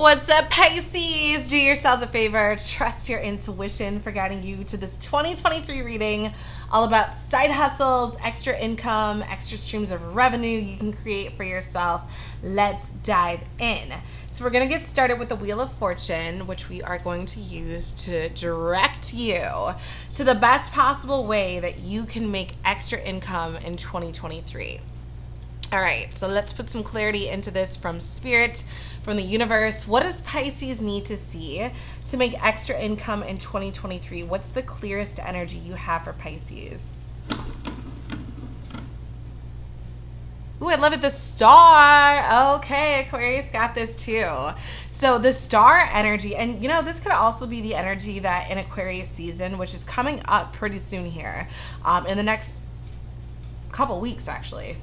What's up, Pisces? Do yourselves a favor. Trust your intuition for guiding you to this 2023 reading all about side hustles, extra income, extra streams of revenue you can create for yourself. Let's dive in. So, we're going to get started with the Wheel of Fortune, which we are going to use to direct you to the best possible way that you can make extra income in 2023. All right, so let's put some clarity into this from spirit, from the universe. What does Pisces need to see to make extra income in 2023? What's the clearest energy you have for Pisces? Ooh, I love it. The star. Okay, Aquarius got this too. So the star energy, and you know, this could also be the energy that in Aquarius season, which is coming up pretty soon here, um, in the next couple weeks actually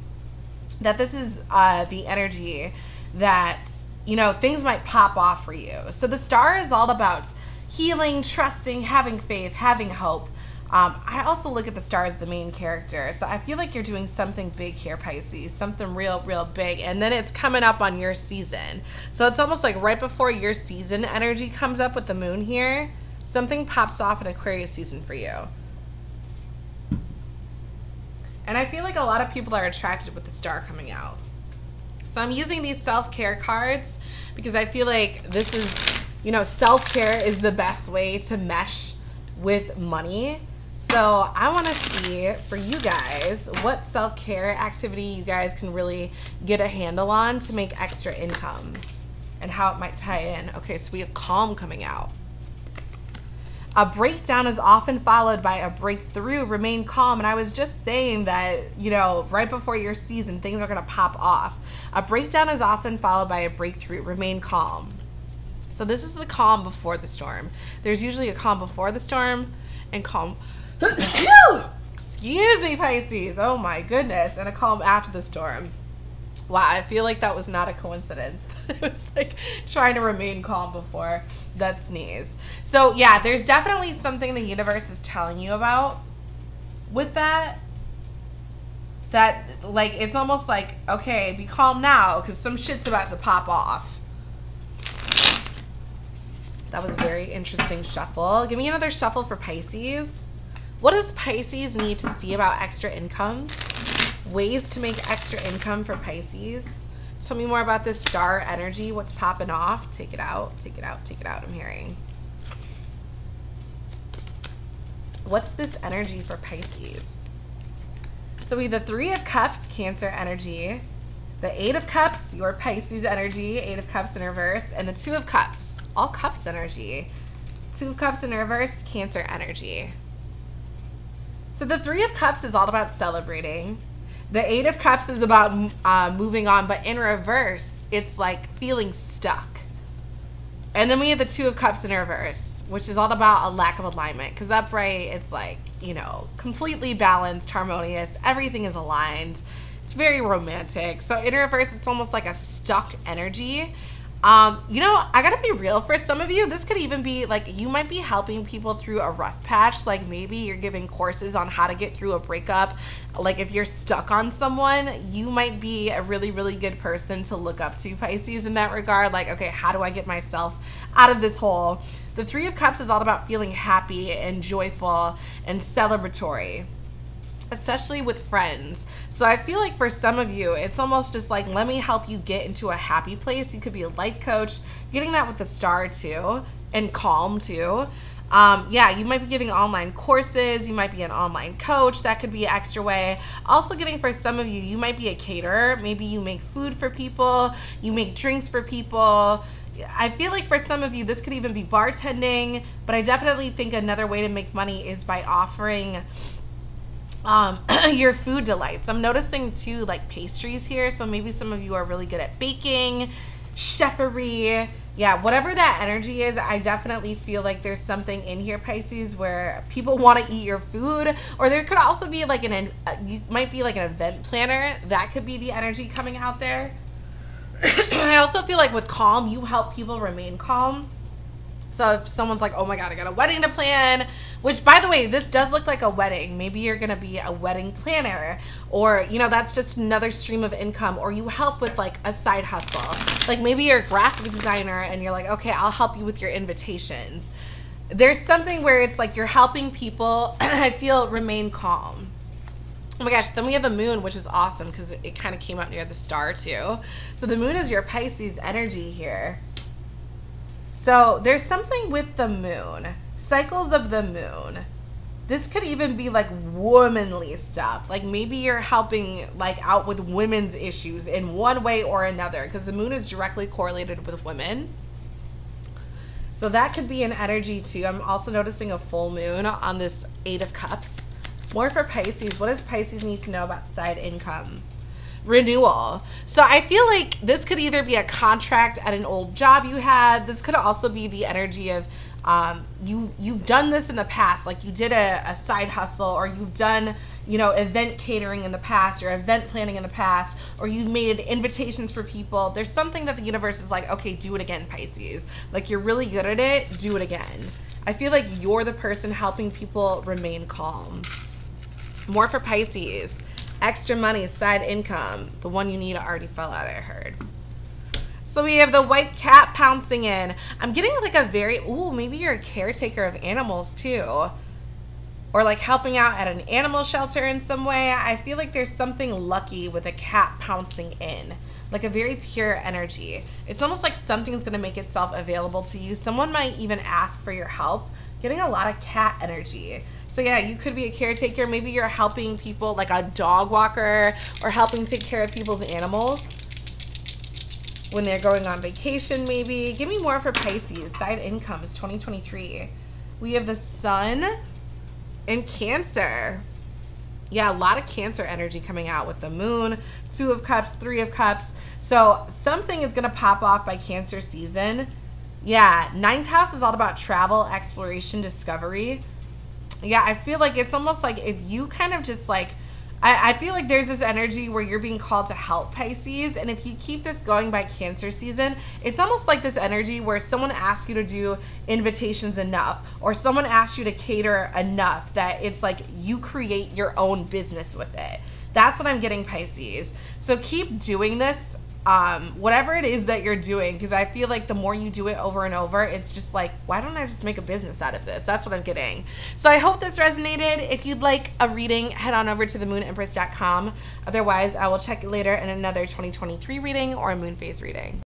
that this is uh, the energy that you know things might pop off for you so the star is all about healing trusting having faith having hope um, I also look at the star as the main character. So I feel like you're doing something big here, Pisces, something real, real big. And then it's coming up on your season. So it's almost like right before your season energy comes up with the moon here, something pops off in Aquarius season for you. And I feel like a lot of people are attracted with the star coming out. So I'm using these self-care cards because I feel like this is, you know, self-care is the best way to mesh with money. So I want to see for you guys what self-care activity you guys can really get a handle on to make extra income and how it might tie in. Okay, so we have calm coming out. A breakdown is often followed by a breakthrough. Remain calm. And I was just saying that, you know, right before your season, things are going to pop off. A breakdown is often followed by a breakthrough. Remain calm. So this is the calm before the storm. There's usually a calm before the storm and calm. Excuse me, Pisces. Oh my goodness. And a calm after the storm. Wow, I feel like that was not a coincidence. it was like trying to remain calm before that sneeze. So, yeah, there's definitely something the universe is telling you about with that. That, like, it's almost like, okay, be calm now because some shit's about to pop off. That was very interesting shuffle. Give me another shuffle for Pisces. What does Pisces need to see about extra income? Ways to make extra income for Pisces. Tell me more about this star energy. What's popping off? Take it out, take it out, take it out. I'm hearing. What's this energy for Pisces? So we the Three of Cups, Cancer energy. The Eight of Cups, your Pisces energy. Eight of Cups in reverse. And the Two of Cups, all Cups energy. Two of Cups in reverse, Cancer energy. So the Three of Cups is all about celebrating. The Eight of Cups is about uh, moving on, but in reverse, it's like feeling stuck. And then we have the Two of Cups in reverse, which is all about a lack of alignment. Because upright, it's like, you know, completely balanced, harmonious, everything is aligned. It's very romantic. So in reverse, it's almost like a stuck energy. Um, you know, I gotta be real. For some of you, this could even be like you might be helping people through a rough patch. Like maybe you're giving courses on how to get through a breakup. Like if you're stuck on someone, you might be a really, really good person to look up to, Pisces, in that regard. Like, okay, how do I get myself out of this hole? The Three of Cups is all about feeling happy and joyful and celebratory especially with friends. So I feel like for some of you, it's almost just like, let me help you get into a happy place. You could be a life coach, getting that with the star too, and calm too. Um, yeah, you might be giving online courses. You might be an online coach. That could be an extra way. Also, getting for some of you, you might be a caterer. Maybe you make food for people, you make drinks for people. I feel like for some of you, this could even be bartending, but I definitely think another way to make money is by offering um, your food delights. I'm noticing too, like pastries here. So maybe some of you are really good at baking, chefery. Yeah, whatever that energy is, I definitely feel like there's something in here, Pisces, where people want to eat your food. Or there could also be like an, uh, you might be like an event planner. That could be the energy coming out there. I also feel like with calm, you help people remain calm. So if someone's like, oh my God, I got a wedding to plan, Which, by the way, this does look like a wedding. Maybe you're going to be a wedding planner, or, you know, that's just another stream of income, or you help with like a side hustle. Like maybe you're a graphic designer and you're like, okay, I'll help you with your invitations. There's something where it's like you're helping people, I feel, remain calm. Oh my gosh, then we have the moon, which is awesome because it, it kind of came out near the star too. So the moon is your Pisces energy here. So there's something with the moon, cycles of the moon. This could even be like womanly stuff. Like maybe you're helping like out with women's issues in one way or another because the moon is directly correlated with women. So that could be an energy too. I'm also noticing a full moon on this 8 of cups. More for Pisces. What does Pisces need to know about side income? Renewal. So I feel like this could either be a contract at an old job you had. This could also be the energy of um, you you've done this in the past, like you did a, a side hustle, or you've done you know event catering in the past, or event planning in the past, or you've made invitations for people. There's something that the universe is like, okay, do it again, Pisces. Like you're really good at it, do it again. I feel like you're the person helping people remain calm. More for Pisces. Extra money, side income. The one you need already fell out, I heard. So we have the white cat pouncing in. I'm getting like a very, ooh, maybe you're a caretaker of animals too. Or like helping out at an animal shelter in some way. I feel like there's something lucky with a cat pouncing in. Like a very pure energy. It's almost like something's gonna make itself available to you. Someone might even ask for your help. Getting a lot of cat energy. So yeah, you could be a caretaker. Maybe you're helping people like a dog walker or helping take care of people's animals when they're going on vacation maybe. Give me more for Pisces. Side income is 2023. We have the sun and cancer. Yeah, a lot of cancer energy coming out with the moon, two of cups, three of cups. So something is going to pop off by cancer season. Yeah, ninth house is all about travel, exploration, discovery yeah, I feel like it's almost like if you kind of just like, I, I feel like there's this energy where you're being called to help Pisces. And if you keep this going by Cancer season, it's almost like this energy where someone asks you to do invitations enough or someone asks you to cater enough that it's like you create your own business with it. That's what I'm getting, Pisces. So keep doing this um, whatever it is that you're doing, because I feel like the more you do it over and over, it's just like, why don't I just make a business out of this? That's what I'm getting. So I hope this resonated. If you'd like a reading, head on over to themoonempress.com. Otherwise, I will check you later in another 2023 reading or a moon phase reading.